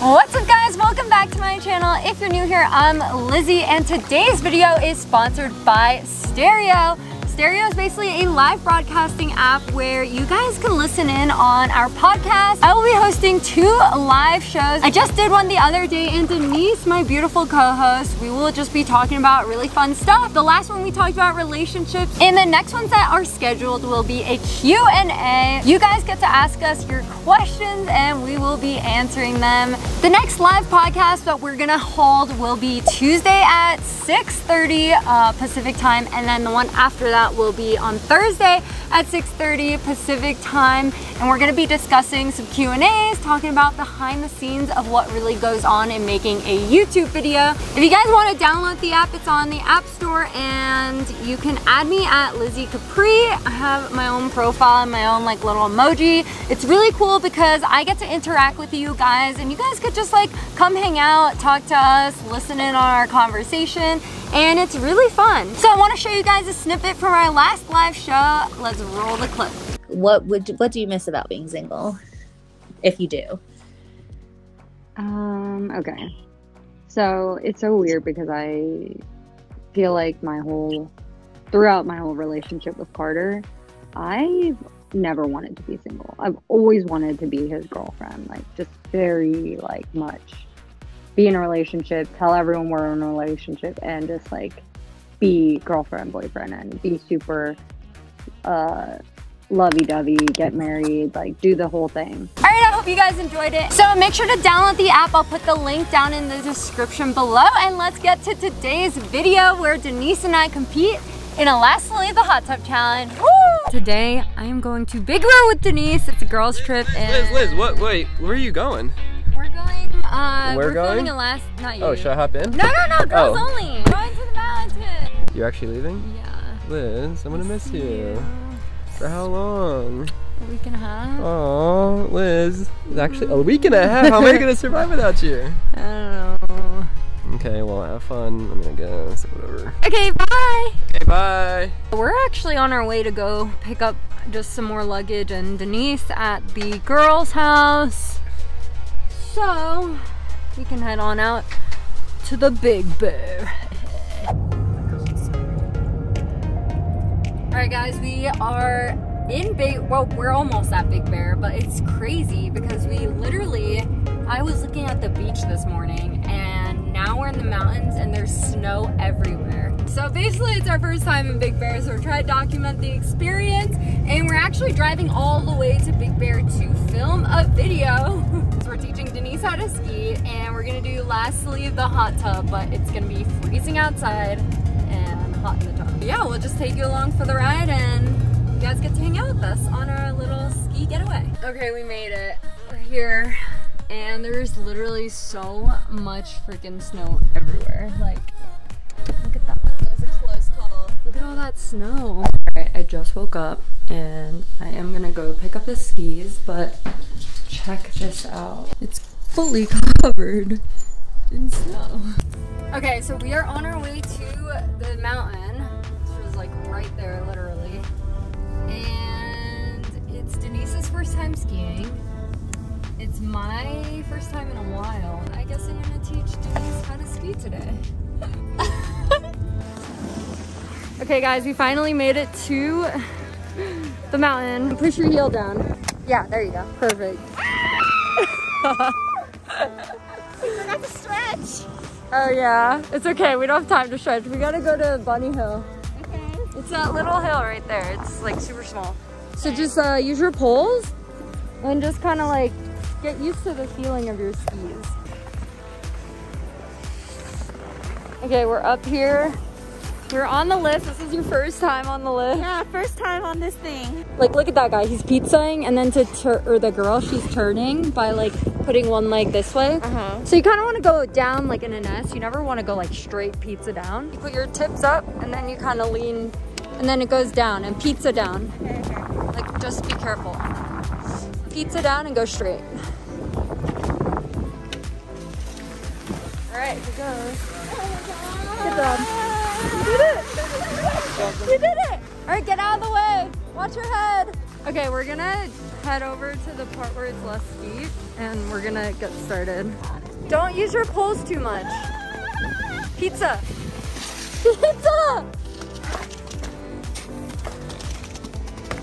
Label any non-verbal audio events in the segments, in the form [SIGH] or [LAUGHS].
What's up guys, welcome back to my channel. If you're new here, I'm Lizzy and today's video is sponsored by Stereo. Stereo is basically a live broadcasting app where you guys can listen in on our podcast. I will be hosting two live shows. I just did one the other day and Denise, my beautiful co-host, we will just be talking about really fun stuff. The last one we talked about relationships and the next ones that are scheduled will be a Q&A. You guys get to ask us your questions and we will be answering them. The next live podcast that we're gonna hold will be Tuesday at 6.30 uh, Pacific time and then the one after that will be on Thursday at 6.30 Pacific time. And we're gonna be discussing some Q&As, talking about behind the scenes of what really goes on in making a YouTube video. If you guys wanna download the app, it's on the App Store and you can add me at Lizzy Capri. I have my own profile and my own like little emoji. It's really cool because I get to interact with you guys and you guys could just like come hang out, talk to us, listen in on our conversation and it's really fun. So I wanna show you guys a snippet from our last live show. Let's roll the clip. What would what do you miss about being single? If you do. Um, okay. So it's so weird because I feel like my whole throughout my whole relationship with Carter, I've never wanted to be single. I've always wanted to be his girlfriend, like just very like much be in a relationship, tell everyone we're in a relationship and just like be girlfriend, boyfriend and be super uh lovey-dovey, get married, like do the whole thing. All right, I hope you guys enjoyed it. So make sure to download the app. I'll put the link down in the description below. And let's get to today's video where Denise and I compete in a last leave the hot tub challenge. Woo! Today, I am going to Big Bear with Denise. It's a girls trip. And Liz, Liz, what, wait, where are you going? We're going, uh, We're we're, going? filming a last, not you. Oh, should I hop in? No, no, no, girls Oh. only. You're actually leaving? Yeah. Liz, I'm gonna miss you. For how long? A week and a half. Oh, Liz. It's actually a week and a half. How am I gonna survive without you? [LAUGHS] I don't know. Okay, well, have fun. I'm gonna guess. Whatever. Okay, bye. Okay, bye. We're actually on our way to go pick up just some more luggage and Denise at the girls' house. So we can head on out to the Big Bear. All right, guys, we are in Big. Well, we're almost at Big Bear, but it's crazy because we literally. I was looking at the beach this morning, and now we're in the mountains, and there's snow everywhere. So basically, it's our first time in Big Bear, so we're trying to document the experience, and we're actually driving all the way to Big Bear to film a video. [LAUGHS] so we're teaching Denise how to ski, and we're gonna do last leave the hot tub, but it's gonna be freezing outside and hot in the tub. Yeah, we'll just take you along for the ride, and you guys get to hang out with us on our little ski getaway. Okay, we made it. We're here, and there's literally so much freaking snow everywhere. Like, look at that. That was a close call. Look at all that snow. Alright, I just woke up, and I am gonna go pick up the skis, but check this out. It's fully [LAUGHS] covered in snow. Okay, so we are on our way to the mountain, which is like right there, literally. And it's Denise's first time skiing. It's my first time in a while. I guess I'm gonna teach Denise how to ski today. [LAUGHS] okay, guys, we finally made it to the mountain. Push your heel down. Yeah, there you go. Perfect. [LAUGHS] To stretch. Oh yeah, it's okay. We don't have time to stretch. We gotta go to Bunny Hill. Okay. It's that little hill right there. It's like super small. So just uh, use your poles and just kind of like get used to the feeling of your skis. Okay, we're up here. We're on the list. This is your first time on the list. Yeah, first time on this thing. Like, look at that guy. He's pizzaing, and then to tur or the girl, she's turning by like putting one leg this way. Uh-huh. So you kind of want to go down like in an S. You never want to go like straight pizza down. You put your tips up, and then you kind of lean, and then it goes down and pizza down. Okay, okay. Like, just be careful. Pizza down and go straight. All right, here goes. Good job. You did it. You did it. All right, get out of the way. Watch your head. Okay, we're gonna head over to the part where it's less steep and we're gonna get started. Don't use your poles too much. Pizza. Pizza!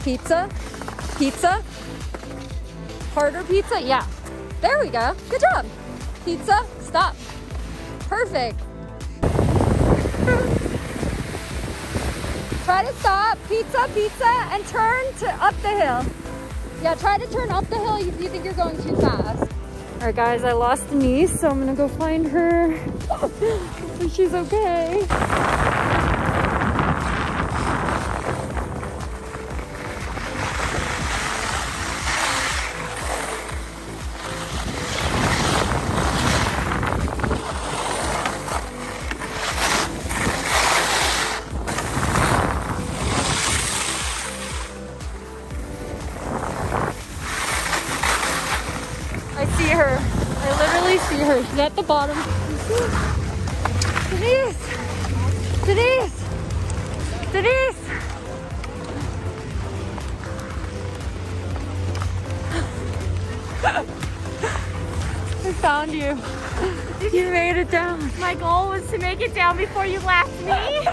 Pizza? Pizza? Harder pizza? Yeah. There we go. Good job. Pizza, stop. Perfect. Try to stop. Pizza, pizza, and turn to up the hill. Yeah, try to turn up the hill if you think you're going too fast. All right, guys, I lost Denise, so I'm gonna go find her. [LAUGHS] She's okay. See her. At the bottom. Denise! Denise! Denise! I found you. You made it down. My goal was to make it down before you left me.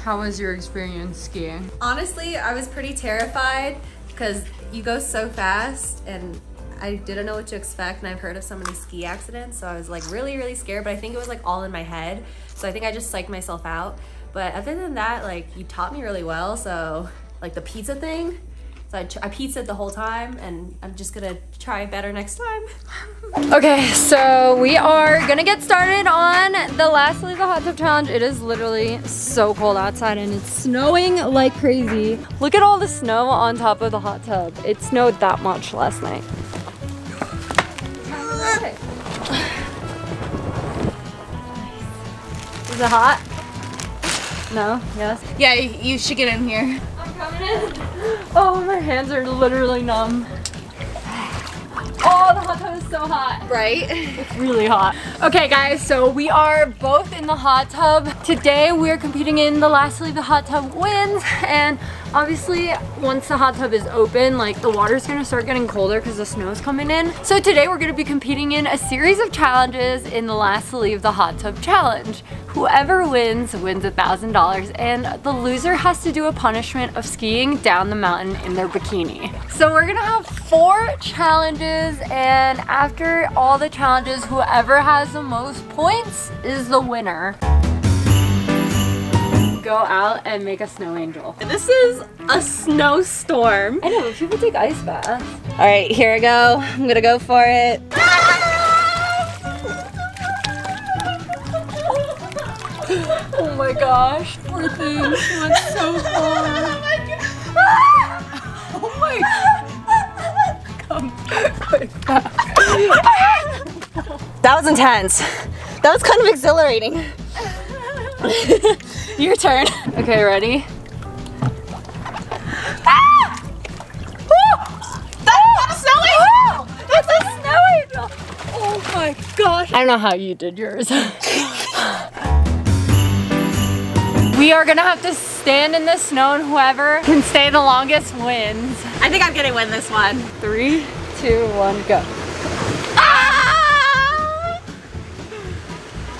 How was your experience skiing? Honestly, I was pretty terrified because you go so fast and I didn't know what to expect and I've heard of so many ski accidents so I was like really really scared but I think it was like all in my head so I think I just psyched myself out but other than that like you taught me really well so like the pizza thing so I, I pizzaed the whole time and I'm just gonna try better next time [LAUGHS] Okay, so we are gonna get started on the last Leave the Hot Tub Challenge. It is literally so cold outside and it's snowing like crazy. Look at all the snow on top of the hot tub. It snowed that much last night. Is it hot? No? Yes? Yeah, you should get in here. I'm coming in. Oh, my hands are literally numb. Oh, the hot tub is so hot. right It's really hot. Okay guys, so we are both in the hot tub. Today we're competing in the last to leave the hot tub wins and obviously once the hot tub is open, like the water's gonna start getting colder because the snow's coming in. So today we're gonna be competing in a series of challenges in the last to leave the hot tub challenge. Whoever wins wins a thousand dollars and the loser has to do a punishment of skiing down the mountain in their bikini. So we're gonna have four challenges and after all the challenges, whoever has the most points is the winner. Go out and make a snow angel. this is a snowstorm I know, but people take ice baths. all right here I go I'm gonna go for it Oh my gosh, poor thing. She went so far. Oh my That was intense. That was kind of exhilarating. [LAUGHS] Your turn. Okay, ready? Ah! That's a snow angel! That's a snow angel! Oh my gosh. I don't know how you did yours. [LAUGHS] we are gonna have to stand in the snow and whoever can stay the longest wins. I think I'm gonna win this one. Three, two, one, go. Ah!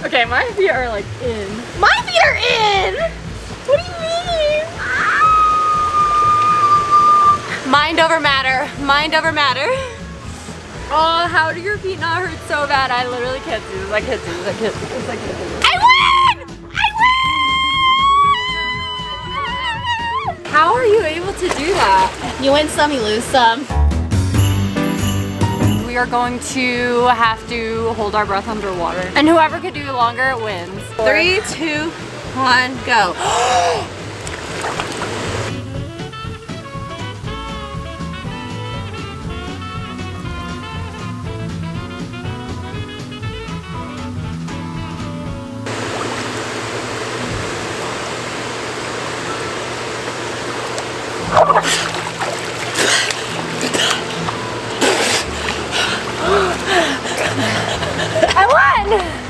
Okay, my feet are like in. My feet are in! What do you mean? Mind over matter. Mind over matter. Oh, how do your feet not hurt so bad? I literally can't do this. I can't do this. I can't do this. I can't do this. I win! I win! How are you able to do that? You win some, you lose some. We are going to have to hold our breath underwater. And whoever could do it longer wins. Three, two, one, go.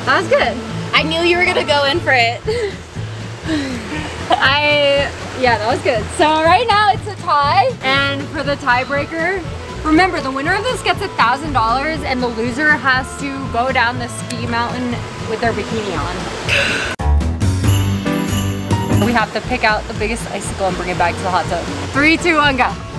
That was good. I knew you were gonna go in for it. I, yeah, that was good. So right now it's a tie. And for the tiebreaker, Remember, the winner of this gets a thousand dollars, and the loser has to go down the ski mountain with their bikini on. We have to pick out the biggest icicle and bring it back to the hot tub. Three, two, one, go.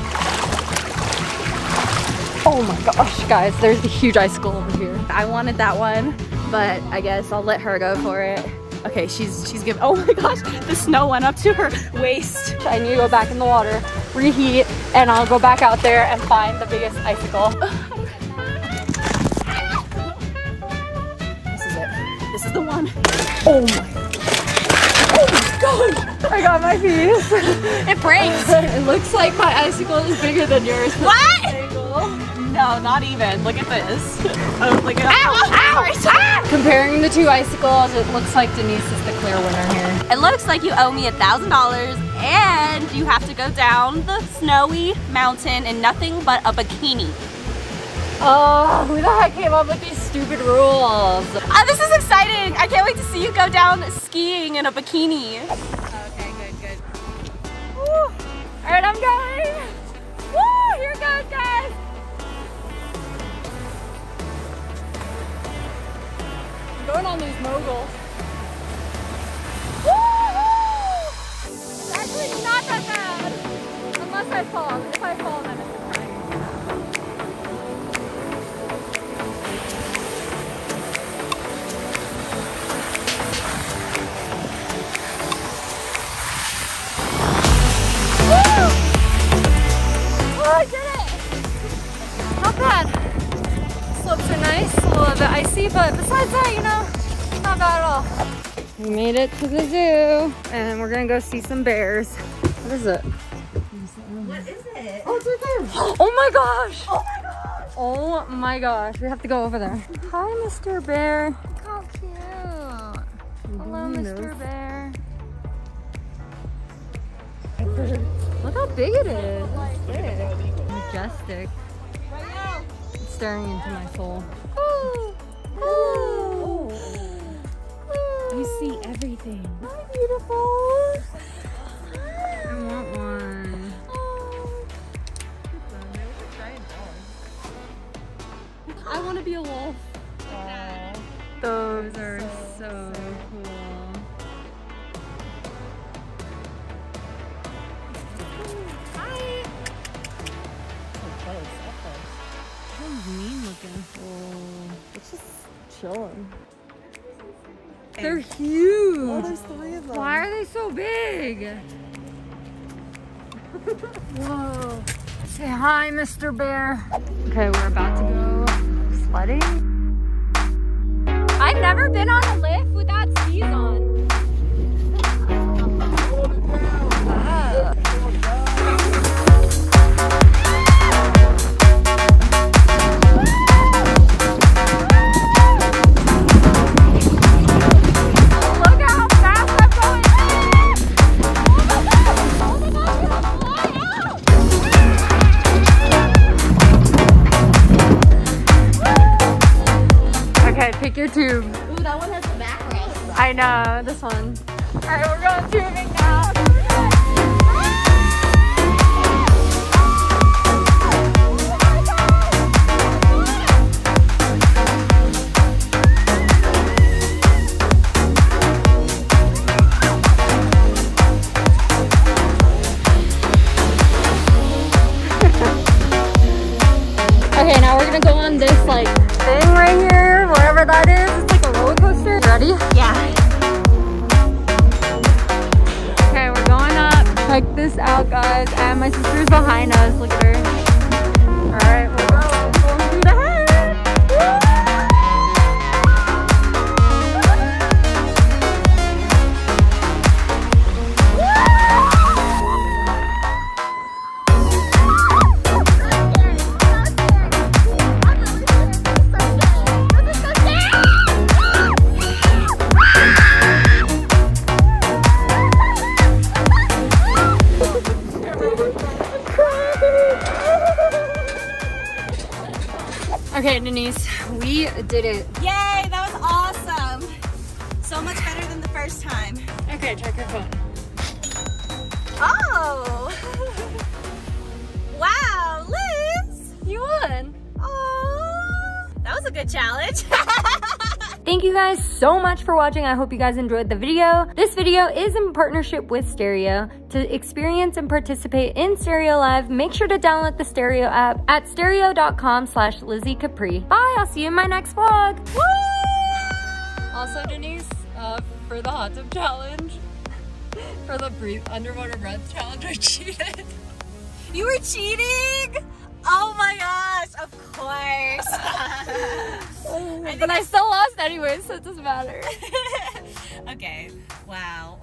Oh my gosh, guys, there's a huge icicle over here. I wanted that one, but I guess I'll let her go for it. Okay, she's she's giving. Oh my gosh, the snow went up to her waist. I need to go back in the water, reheat, and I'll go back out there and find the biggest icicle. [LAUGHS] This is it. This is the one. Oh my. Oh my god! I got my piece. [LAUGHS] It breaks. [LAUGHS] it looks like my icicle is bigger than yours. What? No, not even. Look at this. [LAUGHS] Oh, look at ow, ow, [LAUGHS] ow. Comparing the two icicles, it looks like Denise is the clear winner here. It looks like you owe me a thousand dollars and you have to go down the snowy mountain in nothing but a bikini. Oh, who the heck came up with these stupid rules? Ah, this is exciting. I can't wait to see you go down skiing in a bikini. Okay, good, good. All right, I'm going. Woo, here goes, guys. Going on these moguls. Woo! Actually not that bad. Unless I fall. If I fall, then it's. Oh, I did it! Bit icy, but besides that, you know, not bad at all. We made it to the zoo, and we're gonna go see some bears. What is it? What is it? Oh, it's right there. [GASPS] Oh my gosh! Oh my gosh! Oh my gosh, we have to go over there. Hi, Mr. Bear. Look how cute. Hello, Mr. Bear. Look how big it is. It's big. Majestic. It's staring into my soul. Ooh. Ooh. See everything. Hi, beautiful. I want one. I want to be a wolf. Those are so cool. That was mean looking. Oh, it's just chilling. They're huge. Oh, there's three of them. Why are they so big? [LAUGHS] Whoa. Say hi, Mr. Bear. Okay, we're about to go sledding. I've never been on a lift without skis on. Obrigada. Guys. And my sister's behind us. Look at her. All right, Okay, Denise, we did it. Yay, that was awesome. So much better than the first time. Okay, check your phone. Oh. [LAUGHS] wow, Liz. You won. Oh, That was a good challenge. [LAUGHS] Thank you guys so much for watching. I hope you guys enjoyed the video. This video is in partnership with Stereo. To experience and participate in Stereo Live, make sure to download the Stereo app at stereo.com slash Lizzy Capri. Bye, I'll see you in my next vlog. Woo! Also, Denise, uh, for the hot tub challenge, [LAUGHS] for the breathe underwater breath challenge, I [LAUGHS] cheated. you were cheating? Oh my gosh, of course. [LAUGHS] [LAUGHS] but I still lost anyway, so it doesn't matter. [LAUGHS] okay, wow.